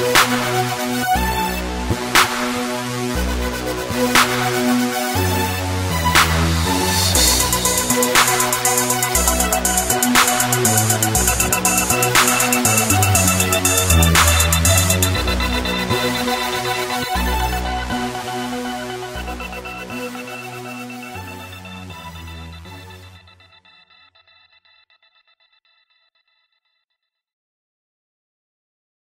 Yeah.